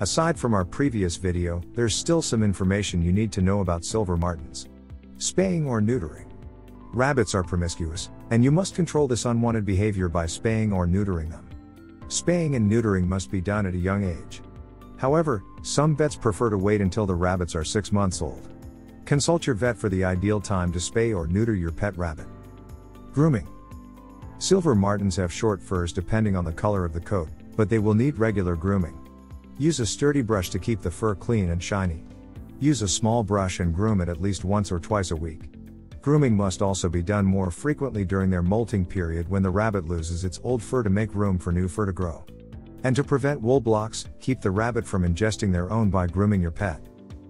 Aside from our previous video, there's still some information you need to know about silver martens. Spaying or neutering. Rabbits are promiscuous, and you must control this unwanted behavior by spaying or neutering them. Spaying and neutering must be done at a young age. However, some vets prefer to wait until the rabbits are 6 months old. Consult your vet for the ideal time to spay or neuter your pet rabbit. Grooming. Silver martens have short furs depending on the color of the coat, but they will need regular grooming. Use a sturdy brush to keep the fur clean and shiny. Use a small brush and groom it at least once or twice a week. Grooming must also be done more frequently during their molting period when the rabbit loses its old fur to make room for new fur to grow. And to prevent wool blocks, keep the rabbit from ingesting their own by grooming your pet.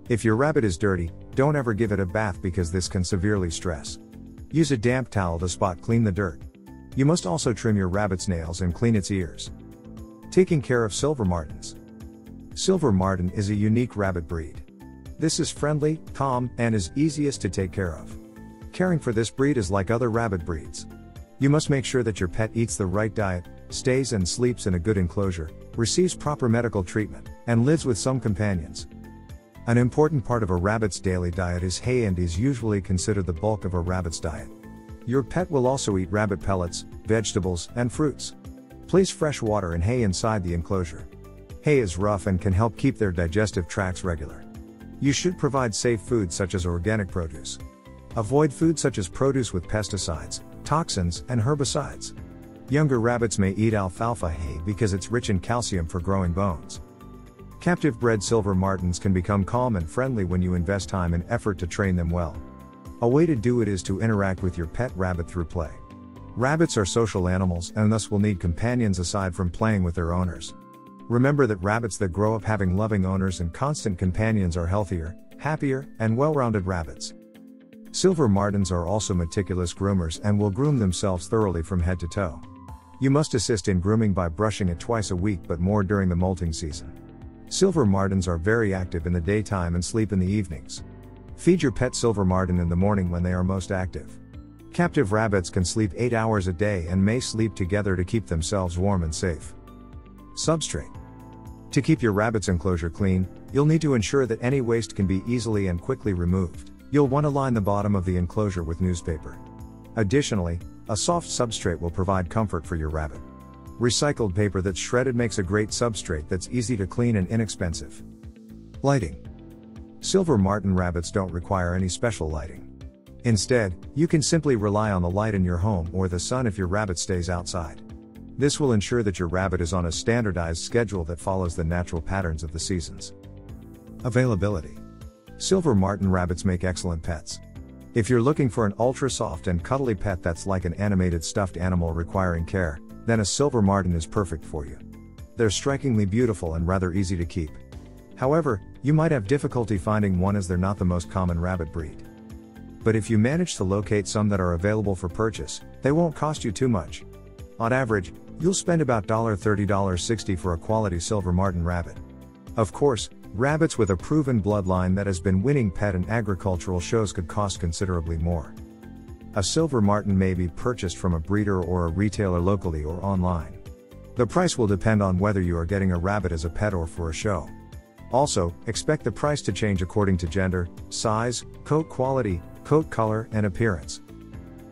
If your rabbit is dirty, don't ever give it a bath because this can severely stress. Use a damp towel to spot clean the dirt. You must also trim your rabbit's nails and clean its ears. Taking care of Silver Martens. Silver Marten is a unique rabbit breed. This is friendly, calm, and is easiest to take care of. Caring for this breed is like other rabbit breeds. You must make sure that your pet eats the right diet, stays and sleeps in a good enclosure, receives proper medical treatment, and lives with some companions. An important part of a rabbit's daily diet is hay and is usually considered the bulk of a rabbit's diet. Your pet will also eat rabbit pellets, vegetables, and fruits. Place fresh water and hay inside the enclosure. Hay is rough and can help keep their digestive tracts regular. You should provide safe food such as organic produce. Avoid food such as produce with pesticides, toxins, and herbicides. Younger rabbits may eat alfalfa hay because it's rich in calcium for growing bones. Captive bred silver martens can become calm and friendly when you invest time and effort to train them well. A way to do it is to interact with your pet rabbit through play. Rabbits are social animals and thus will need companions aside from playing with their owners. Remember that rabbits that grow up having loving owners and constant companions are healthier, happier, and well rounded rabbits. Silver Martens are also meticulous groomers and will groom themselves thoroughly from head to toe. You must assist in grooming by brushing it twice a week but more during the molting season. Silver Martens are very active in the daytime and sleep in the evenings. Feed your pet Silver Marten in the morning when they are most active. Captive rabbits can sleep 8 hours a day and may sleep together to keep themselves warm and safe. Substrate. To keep your rabbit's enclosure clean, you'll need to ensure that any waste can be easily and quickly removed. You'll want to line the bottom of the enclosure with newspaper. Additionally, a soft substrate will provide comfort for your rabbit. Recycled paper that's shredded makes a great substrate that's easy to clean and inexpensive. Lighting. Silver marten rabbits don't require any special lighting. Instead, you can simply rely on the light in your home or the sun if your rabbit stays outside. This will ensure that your rabbit is on a standardized schedule that follows the natural patterns of the seasons. Availability. Silver marten rabbits make excellent pets. If you're looking for an ultra soft and cuddly pet that's like an animated stuffed animal requiring care, then a silver marten is perfect for you. They're strikingly beautiful and rather easy to keep. However, you might have difficulty finding one as they're not the most common rabbit breed. But if you manage to locate some that are available for purchase, they won't cost you too much. On average, you'll spend about $30 60 for a quality silver marten rabbit. Of course, Rabbits with a proven bloodline that has been winning pet and agricultural shows could cost considerably more. A silver marten may be purchased from a breeder or a retailer locally or online. The price will depend on whether you are getting a rabbit as a pet or for a show. Also, expect the price to change according to gender, size, coat quality, coat color, and appearance.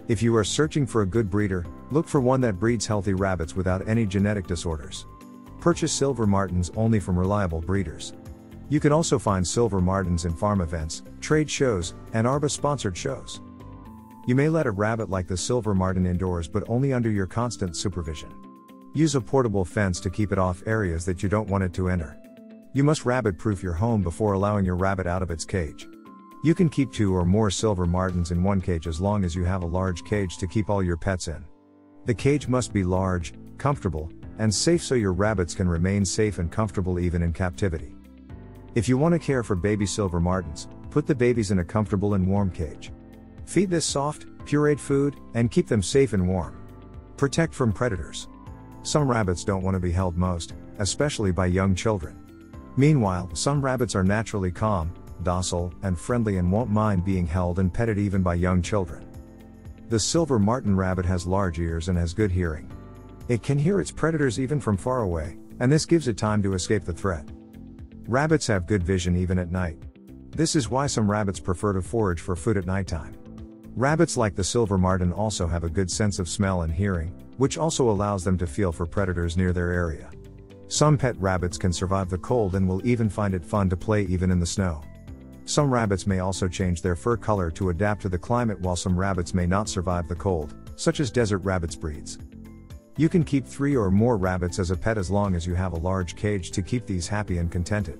If you are searching for a good breeder, look for one that breeds healthy rabbits without any genetic disorders. Purchase silver martens only from reliable breeders. You can also find silver martens in farm events, trade shows, and ARBA sponsored shows. You may let a rabbit like the silver marten indoors but only under your constant supervision. Use a portable fence to keep it off areas that you don't want it to enter. You must rabbit proof your home before allowing your rabbit out of its cage. You can keep two or more silver martens in one cage as long as you have a large cage to keep all your pets in. The cage must be large, comfortable, and safe so your rabbits can remain safe and comfortable even in captivity. If you want to care for baby silver martens, put the babies in a comfortable and warm cage. Feed this soft, pureed food, and keep them safe and warm. Protect from predators. Some rabbits don't want to be held most, especially by young children. Meanwhile, some rabbits are naturally calm, docile, and friendly and won't mind being held and petted even by young children. The silver marten rabbit has large ears and has good hearing. It can hear its predators even from far away, and this gives it time to escape the threat. Rabbits have good vision even at night. This is why some rabbits prefer to forage for food at nighttime. Rabbits like the silver marten also have a good sense of smell and hearing, which also allows them to feel for predators near their area. Some pet rabbits can survive the cold and will even find it fun to play even in the snow. Some rabbits may also change their fur color to adapt to the climate while some rabbits may not survive the cold, such as desert rabbits breeds. You can keep three or more rabbits as a pet as long as you have a large cage to keep these happy and contented.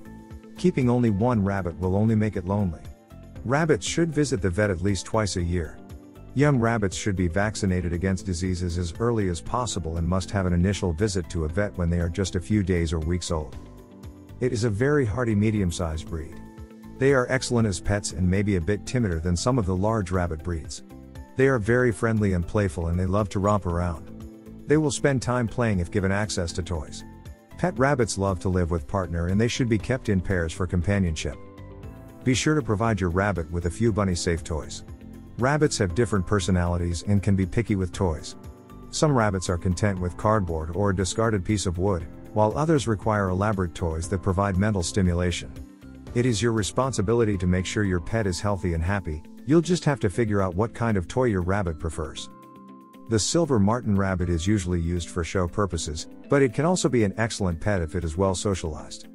Keeping only one rabbit will only make it lonely. Rabbits should visit the vet at least twice a year. Young rabbits should be vaccinated against diseases as early as possible and must have an initial visit to a vet when they are just a few days or weeks old. It is a very hardy medium sized breed. They are excellent as pets and may be a bit timider than some of the large rabbit breeds. They are very friendly and playful and they love to romp around. They will spend time playing if given access to toys. Pet rabbits love to live with partner and they should be kept in pairs for companionship. Be sure to provide your rabbit with a few bunny safe toys. Rabbits have different personalities and can be picky with toys. Some rabbits are content with cardboard or a discarded piece of wood, while others require elaborate toys that provide mental stimulation. It is your responsibility to make sure your pet is healthy and happy, you'll just have to figure out what kind of toy your rabbit prefers. The silver marten rabbit is usually used for show purposes, but it can also be an excellent pet if it is well socialized.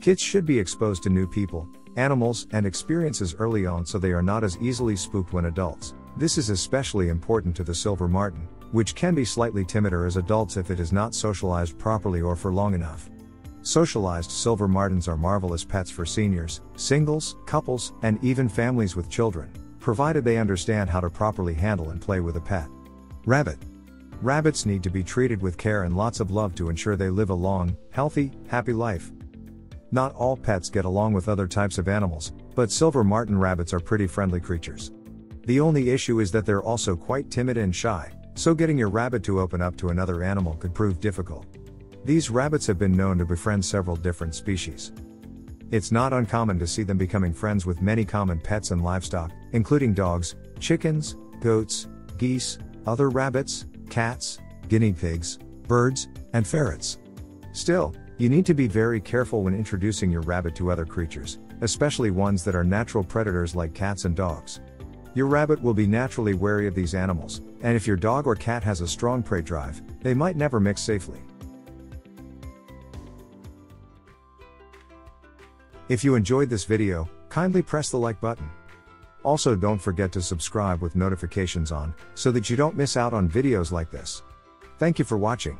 Kids should be exposed to new people, animals, and experiences early on so they are not as easily spooked when adults. This is especially important to the silver marten, which can be slightly timider as adults if it is not socialized properly or for long enough. Socialized silver martens are marvelous pets for seniors, singles, couples, and even families with children, provided they understand how to properly handle and play with a pet. Rabbit. Rabbits need to be treated with care and lots of love to ensure they live a long, healthy, happy life. Not all pets get along with other types of animals, but silver marten rabbits are pretty friendly creatures. The only issue is that they're also quite timid and shy, so getting your rabbit to open up to another animal could prove difficult. These rabbits have been known to befriend several different species. It's not uncommon to see them becoming friends with many common pets and livestock, including dogs, chickens, goats, geese, other rabbits, cats, guinea pigs, birds, and ferrets. Still, you need to be very careful when introducing your rabbit to other creatures, especially ones that are natural predators like cats and dogs. Your rabbit will be naturally wary of these animals, and if your dog or cat has a strong prey drive, they might never mix safely. If you enjoyed this video, kindly press the like button. Also don't forget to subscribe with notifications on, so that you don't miss out on videos like this. Thank you for watching.